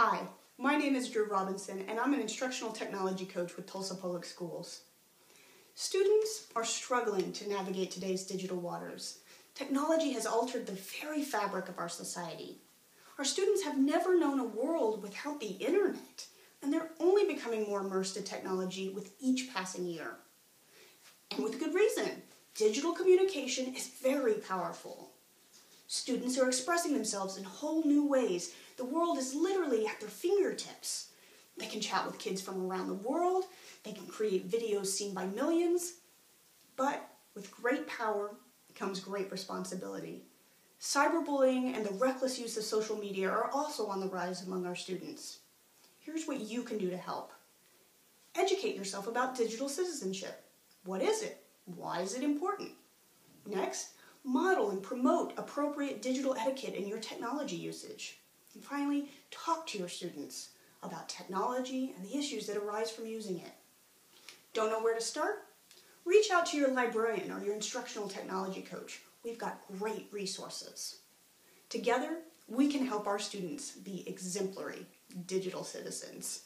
Hi, my name is Drew Robinson and I'm an instructional technology coach with Tulsa Public Schools. Students are struggling to navigate today's digital waters. Technology has altered the very fabric of our society. Our students have never known a world without the internet, and they're only becoming more immersed in technology with each passing year. And with good reason. Digital communication is very powerful. Students are expressing themselves in whole new ways. The world is literally at their fingertips. They can chat with kids from around the world, they can create videos seen by millions, but with great power comes great responsibility. Cyberbullying and the reckless use of social media are also on the rise among our students. Here's what you can do to help. Educate yourself about digital citizenship. What is it? Why is it important? Next, model and promote appropriate digital etiquette in your technology usage. And finally, talk to your students about technology and the issues that arise from using it. Don't know where to start? Reach out to your librarian or your instructional technology coach. We've got great resources. Together, we can help our students be exemplary digital citizens.